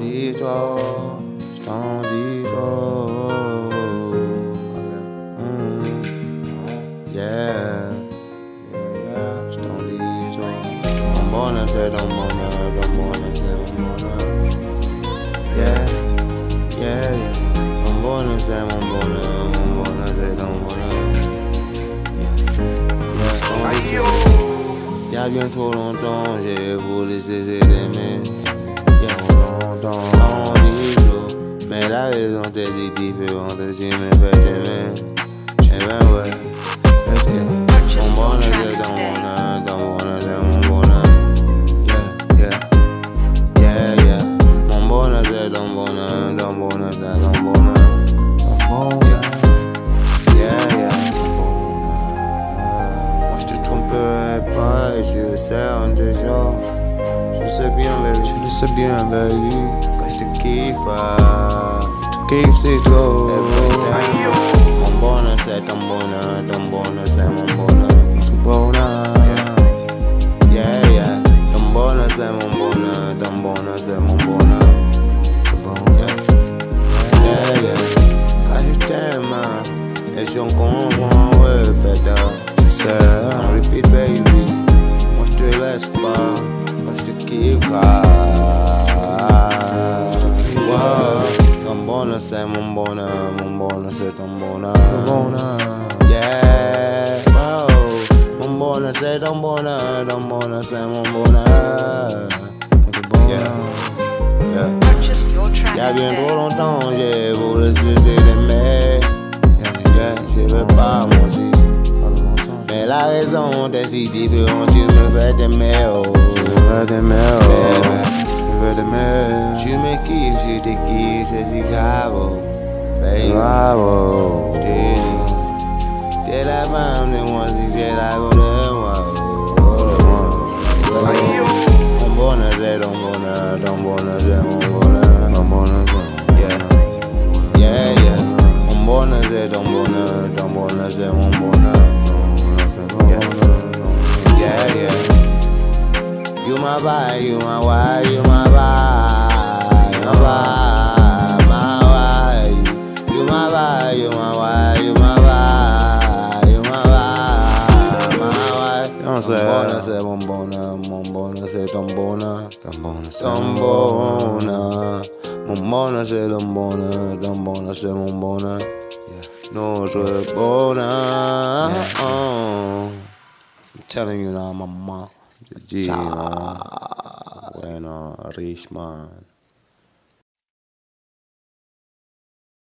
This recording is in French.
dis toi, je t'en dis toi. Mm. Yeah, yeah, yeah, je t'en dis toi. Mon bonheur, c'est ton bonheur, ton bonheur, c'est mon bonheur. Yeah, yeah, yeah. Mon bonheur, c'est mon bonheur, mon bonheur, c'est ton bonheur. Yeah, yeah, je t'en dis toi. Y'a bien trop longtemps, j'ai voulu cesser d'aimer. On dit tout. Mais la raison t'es dit différente, tu me fais t'aimer. Eh ben ouais, c'était Purchase mon bonheur, c'est ton today. bonheur, ton bonheur, c'est mon bonheur. Yeah, yeah, yeah, yeah. Mon bonheur, c'est ton bonheur, ton bonheur, c'est ton bonheur. Ton bonheur, yeah, yeah. Moi je te tromperai pas et tu le sais déjà. Je le sais bien, baby, je le sais bien, baby. Quand je te kiffe, ah, je te kiffe, c'est toi. Mon bonheur, c'est ton bonheur, ton bonheur, c'est mon bonheur. Notre bonheur, yeah, yeah. Ton bonheur, c'est mon bonheur, ton bonheur, c'est mon bonheur. Yeah, yeah. Quand je t'aime, et si on comprend, ouais, pétard. Tu sais, on repeat, baby. Moi, je te laisse pas. Je te kiffe, car je te kiffe, ouais. Ton bonheur, c'est mon bonheur. Mon bonheur, c'est ton bonheur. Ton bonheur, yeah. Oh. Mon bonheur, c'est ton bonheur. Ton bonheur, c'est mon bonheur. Ton bonheur, yeah. Y'a bien trop longtemps, j'ai voulu cesser d'aimer. Yeah, yeah, je veux pas mentir. Mais la raison t'es si différente, tu me fais t'aimer, oh. Je veux t'aimer, oh. Baby, je veux t'aimer. Tu me kiffes, je te kiffe, c'est si grave, oh. Baby, bravo. Yeah. You my vibe, you my wife, you my vibe, my vibe, my wife. You my vibe, you my wife, you my vibe, you my vibe, my wife. Mon bonheur, c'est mon bonheur, mon bonheur, c'est ton bonheur, ton bonheur, c'est ton bonheur. Mon bonheur, c'est ton bonheur, ton bonheur, c'est mon bonheur. Yeah. Notre bonheur. Oh. I'm telling you now, mamá. Yeah, Gino, bueno, Richman.